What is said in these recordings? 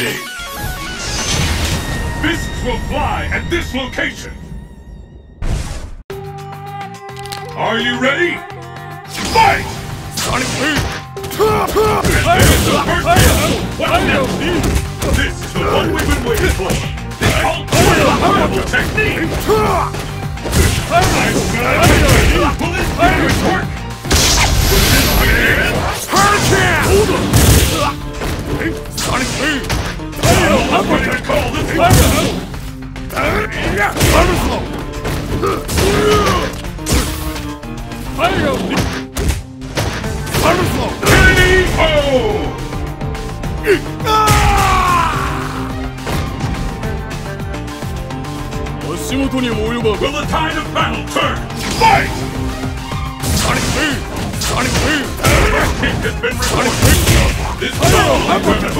stage. Fists will fly at this location. Are you ready? Fight! Sonic Boom! There's the first battle. What's next? This is the one we've been waiting for. The ultimate technique. I'm gonna Will this damage work? Hold on! Sonic Boom! 足元にも及ば Will the tide of battle turn? Fight! Sonic Boom! Sonic Boom! Kick has been Sonic recorded. This battle will determine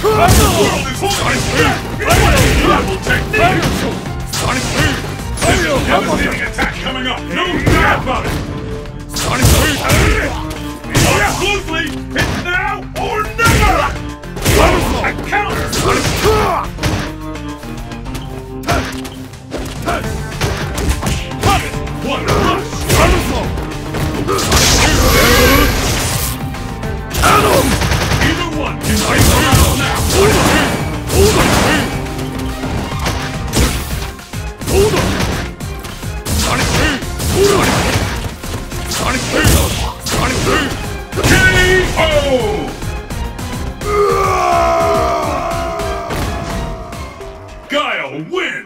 Sonic Boom is Sonic Boom! Level technique! Sonic Boom! This is a devastating attack coming up! No doubt about it! Sonic Boom! Absolutely! It's now or never! Level a counter! Sonic Boom! What a rush! Sonic Boom! win!